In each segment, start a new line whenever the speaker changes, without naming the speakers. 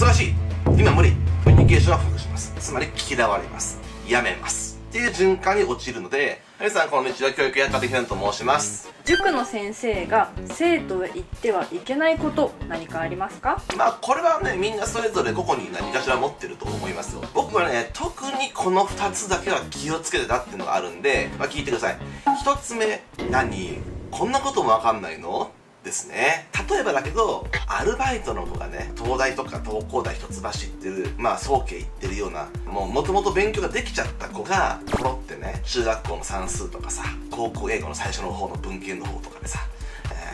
忙しい。今無理。コミュニケーションは不足します。つまり嫌われます。やめます。っていう循環に陥るので皆さんこんにちは教育や家庭編と申します。
塾の先生が生徒へ言ってはいけないこと何かありますか？
まあこれはねみんなそれぞれ個々に何かしら持ってると思いますよ。僕はね特にこの2つだけは気をつけてたっていうのがあるんで、まあ、聞いてください。1つ目何？こんなこともわかんないの？ですね。例えばだけどアルバイトの子がね東大とか東工大一橋ってるまあ早慶行ってるようなもうもともと勉強ができちゃった子がポロってね中学校の算数とかさ高校英語の最初の方の文系の方とかでさ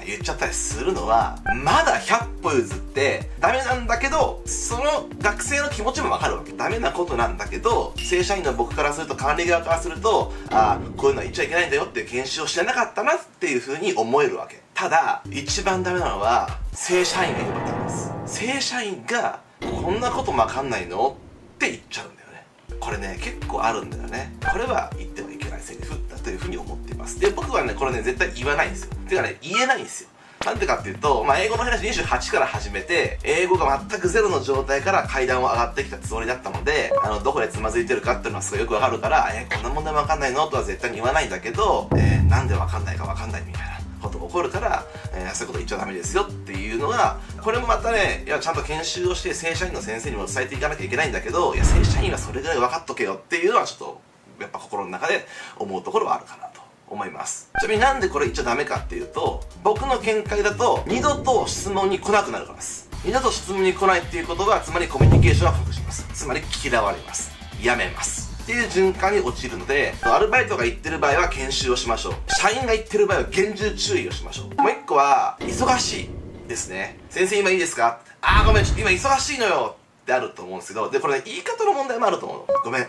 言っちゃったりするのはまだ100歩譲ってダメなんだけどその学生の気持ちもわかるわけ。ダメなことなんだけど正社員の僕からすると管理側からするとああこういうのは言っちゃいけないんだよっていう研修をしてなかったなっていうふうに思えるわけ。ただ一番ダメなのは正社員が言うパターンです。正社員がこんなこともわかんないの？って言っちゃうんだよね。これね結構あるんだよね。これは言ってはいけない。セリフだというふうに思っています。で僕はねこれね絶対言わないんですよ。てかね言えないんですよ。なんでかっていうと、まあ、英語の話28から始めて、英語が全くゼロの状態から階段を上がってきたつもりだったので、あの、どこでつまずいてるかっていうのはすごいよくわかるから、えー、こんな問題わかんないの？とは絶対に言わないんだけど、えー、なんでわかんないかわかんないみたいな。ことが起こるから、えー、そういうこと言っちゃダメですよっていうのが、これもまたね、いや、ちゃんと研修をして正社員の先生にも伝えていかなきゃいけないんだけど、いや、正社員はそれぐらい分かっとけよっていうのはちょっと、やっぱ心の中で思うところはあるかなと。思います。ちなみになんでこれ言っちゃダメかっていうと僕の見解だと二度と質問に来なくなるからです。二度と質問に来ないっていうことはつまりコミュニケーションは不足します。つまり嫌われます。やめます。っていう循環に陥るのでアルバイトが行ってる場合は研修をしましょう。社員が行ってる場合は厳重注意をしましょう。もう一個は忙しいですね。先生今いいですか？あーごめん今忙しいのよ。ってあると思うんですけどでこれね言い方の問題もあると思うの。ごめん。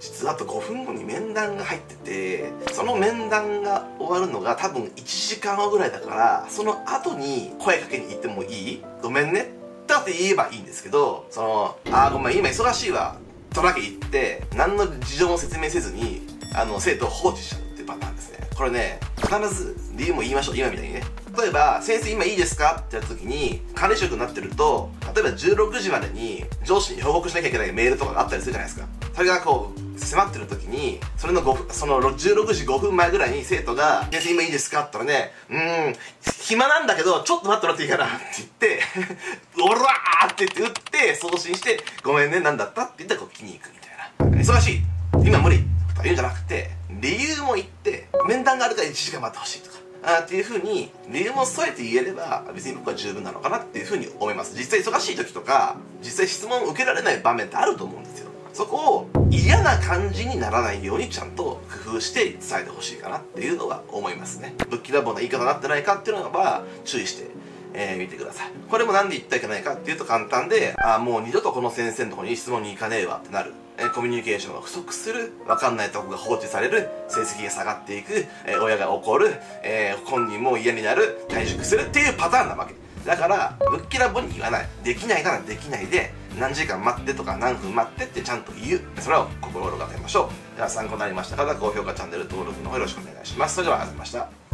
実はあと5分後に面談が入っててその面談が終わるのが多分1時間後ぐらいだからその後に声かけに行ってもいい？ごめんね。だって言えばいいんですけどそのあーごめん今忙しいわ。とだけ言って何の事情も説明せずにあの生徒を放置しちゃうっていうパターンですね。これね必ず理由も言いましょう今みたいにね。例えば、先生今いいですか？ってやった時に、管理職になってると、例えば16時までに上司に報告しなきゃいけないメールとかがあったりするじゃないですか。それがこう、迫ってる時に、それの5、その16時5分前ぐらいに生徒が、先生今いいですか？って言ったらね、うーん、暇なんだけど、ちょっと待ってもらっていいかなって言って、お らって言って打って送信して、ごめんね、なんだった？って言ったらこう気に行くみたいな。忙しい。今無理。とか言うんじゃなくて、理由も言って、面談があるから1時間待ってほしいとか。あっていうふうに理由も添えて言えれば別に僕は十分なのかなっていうふうに思います実際忙しい時とか実際質問を受けられない場面ってあると思うんですよそこを嫌な感じにならないようにちゃんと工夫して伝えてほしいかなっていうのは思いますねぶっきらぼうな言い方になってないかっていうのは注意してえー、見てください。これもなんで言ったいけないかっていうと簡単で、あもう二度とこの先生のとこに質問に行かねえわってなる。えコミュニケーションが不足する、わかんないとこが放置される、成績が下がっていく、え親が怒る、えー、本人も嫌になる、退職するっていうパターンなわけ。だから、ぶっきらぼうに言わない。できないならできないで、何時間待ってとか何分待ってってちゃんと言う。それを心がけましょう。では参考になりました方、高評価、チャンネル登録の方よろしくお願いします。それでは、ありがとうございました。